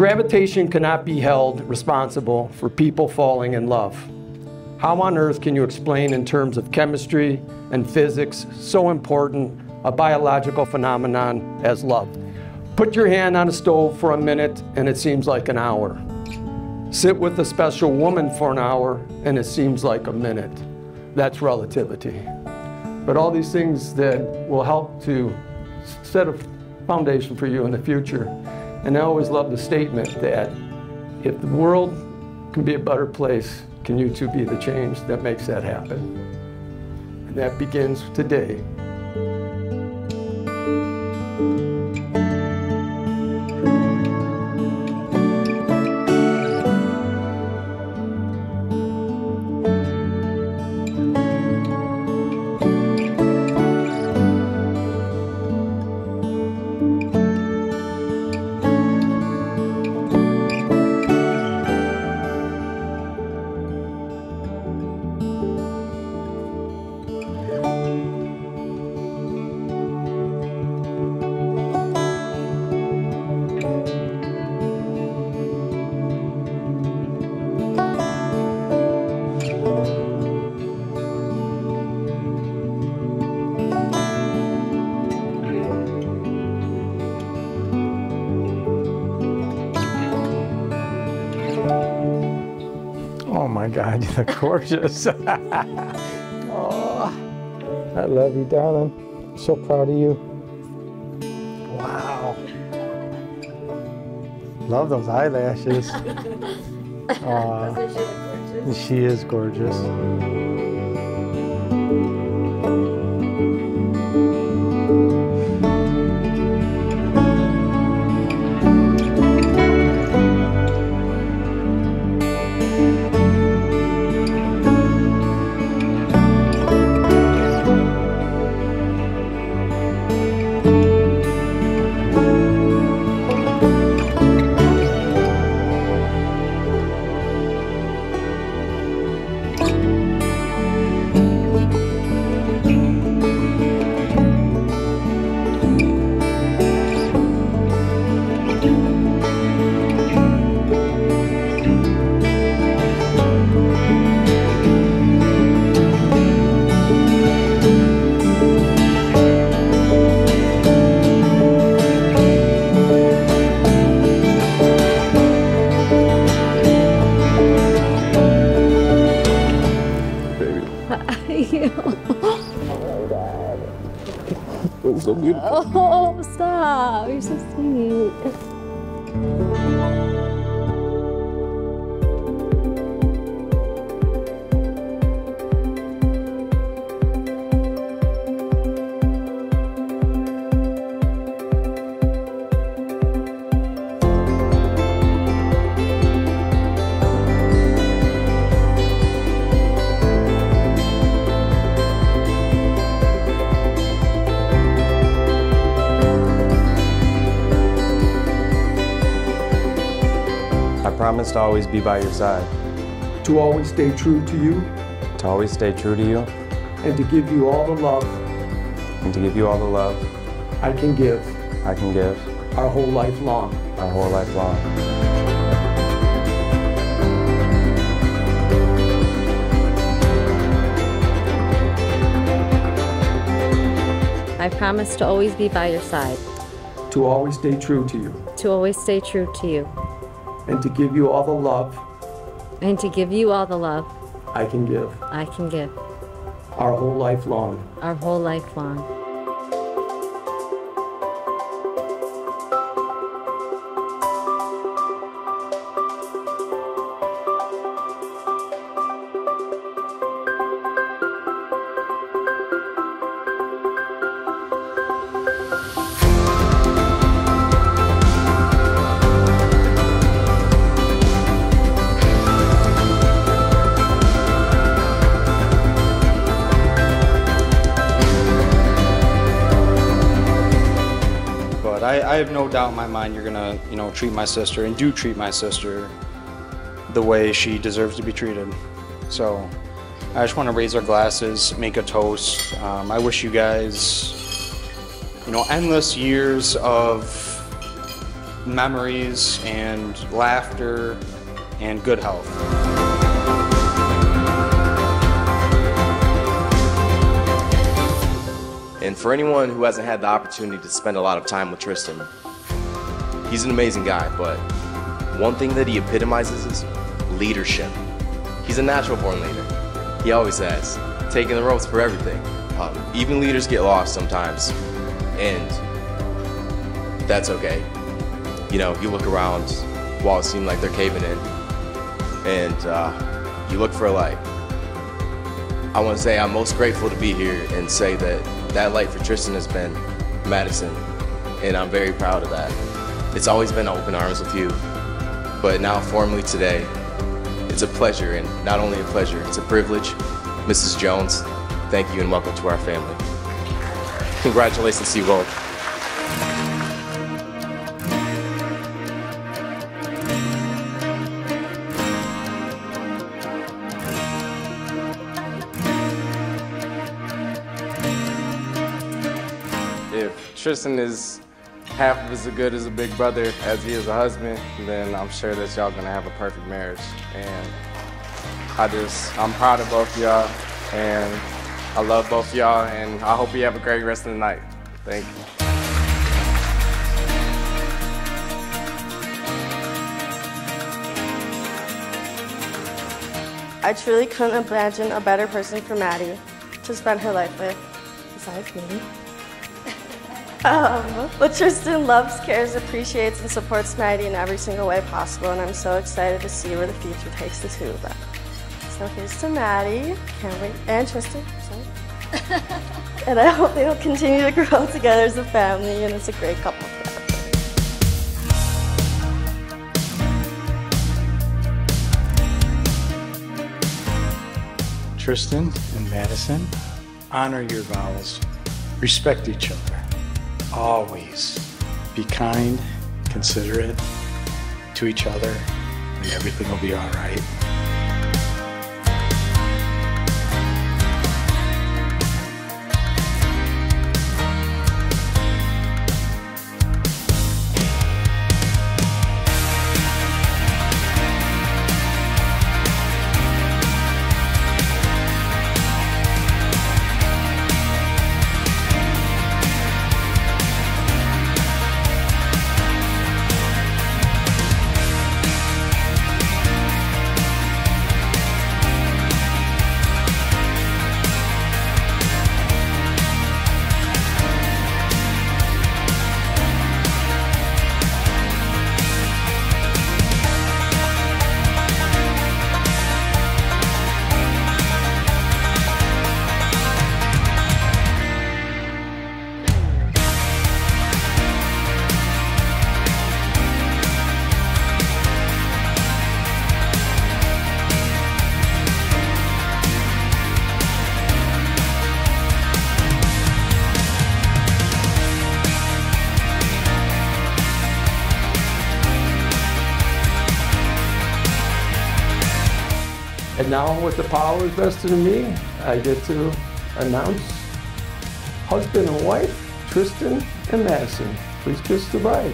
Gravitation cannot be held responsible for people falling in love. How on earth can you explain in terms of chemistry and physics so important a biological phenomenon as love? Put your hand on a stove for a minute and it seems like an hour. Sit with a special woman for an hour and it seems like a minute. That's relativity. But all these things that will help to set a foundation for you in the future and I always love the statement that if the world can be a better place, can you two be the change that makes that happen? And that begins today. God, you look gorgeous. oh, I love you, darling. I'm so proud of you. Wow. Love those eyelashes. Aw, she is gorgeous. So beautiful. Oh, stop. You're so sweet. Promise to always be by your side, To always stay true to you. To always stay true to you, and to give you all the love. And to give you all the love I can give I can give our whole life long. our whole life long. I promise to always be by your side, To always stay true to you. To always stay true to you, and to give you all the love and to give you all the love I can give I can give our whole life long. our whole life long. I, have no doubt in my mind you're gonna, you know, treat my sister and do treat my sister the way she deserves to be treated. So I just want to raise our glasses, make a toast. Um, I wish you guys, you know, endless years of memories and laughter and good health. And for anyone who hasn't had the opportunity to spend a lot of time with Tristan, he's an amazing guy, but one thing that he epitomizes is leadership. He's a natural born leader. He always has, taking the ropes for everything. Um, even leaders get lost sometimes, and that's okay. You know, you look around while it seems like they're caving in, and uh, you look for a light. I want to say I'm most grateful to be here and say that that light for Tristan has been Madison, and I'm very proud of that. It's always been open arms with you, but now formally today, it's a pleasure, and not only a pleasure, it's a privilege. Mrs. Jones, thank you and welcome to our family. Congratulations to you both. Tristan is half as good as a big brother as he is a husband, then I'm sure that y'all gonna have a perfect marriage. And I just, I'm proud of both y'all, and I love both y'all, and I hope you have a great rest of the night. Thank you. I truly couldn't imagine a better person for Maddie to spend her life with, besides me. Um, but Tristan loves, cares, appreciates, and supports Maddie in every single way possible, and I'm so excited to see where the future takes the two of them. So here's to Maddie, can't wait, and Tristan, sorry. and I hope they'll continue to grow together as a family, and it's a great couple. Tristan and Madison, honor your vows, respect each other, always be kind, considerate to each other, and everything will be all right. Now with the powers vested in me, I get to announce husband and wife, Tristan and Madison. Please kiss the bride.